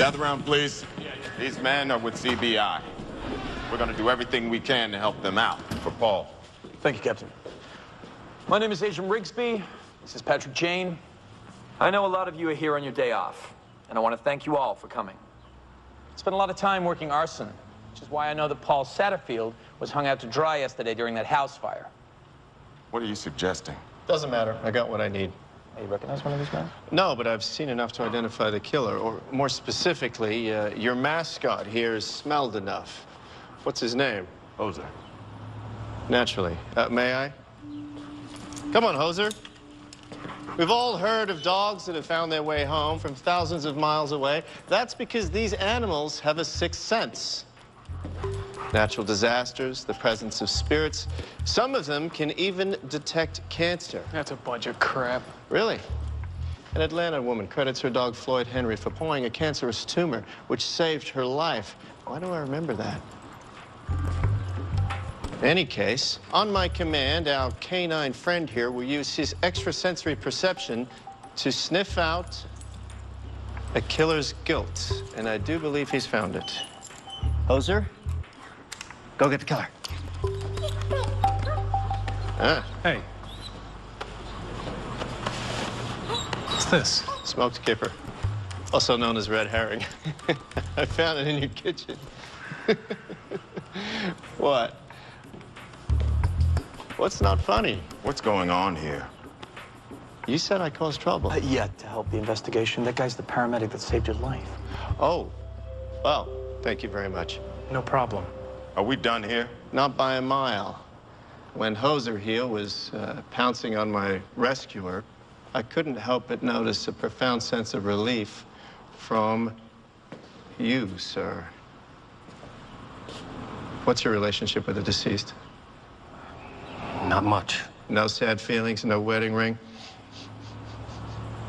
Gather around, please. These men are with CBI. We're going to do everything we can to help them out for Paul. Thank you, Captain. My name is Agent Rigsby. This is Patrick Jane. I know a lot of you are here on your day off, and I want to thank you all for coming. I spent a lot of time working arson, which is why I know that Paul Satterfield was hung out to dry yesterday during that house fire. What are you suggesting? Doesn't matter. I got what I need. Hey, you recognize one of these men? No, but I've seen enough to identify the killer, or more specifically, uh, your mascot here has smelled enough. What's his name? Hoser. Naturally. Uh, may I? Come on, Hoser. We've all heard of dogs that have found their way home from thousands of miles away. That's because these animals have a sixth sense. Natural disasters, the presence of spirits. Some of them can even detect cancer. That's a bunch of crap. Really? An Atlanta woman credits her dog Floyd Henry for pulling a cancerous tumor, which saved her life. Why do I remember that? In any case, on my command, our canine friend here will use his extrasensory perception to sniff out a killer's guilt. And I do believe he's found it. Hoser, go get the killer. Ah, Hey. What's this? smoked kipper, also known as red herring. I found it in your kitchen. what? What's not funny? What's going on here? You said I caused trouble. Uh, yeah, to help the investigation. That guy's the paramedic that saved your life. Oh, well, thank you very much. No problem. Are we done here? Not by a mile. When Hoser here was uh, pouncing on my rescuer, I couldn't help but notice a profound sense of relief from you, sir. What's your relationship with the deceased? Not much. No sad feelings, no wedding ring?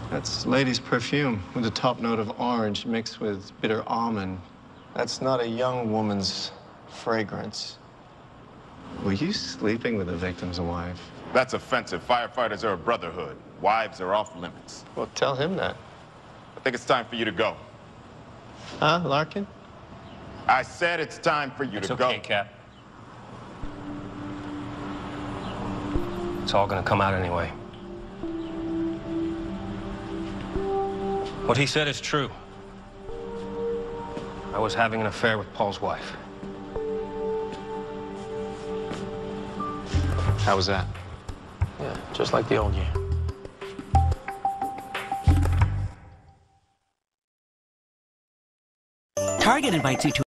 That's lady's perfume with a top note of orange mixed with bitter almond. That's not a young woman's fragrance. Were you sleeping with the victim's wife? That's offensive. Firefighters are a brotherhood. Wives are off limits. Well, tell him that. I think it's time for you to go. Huh, Larkin? I said it's time for you It's to okay, go. Okay, Cap. It's all gonna come out anyway. What he said is true. I was having an affair with Paul's wife. How was that? Yeah, just like the old year. Target invites you to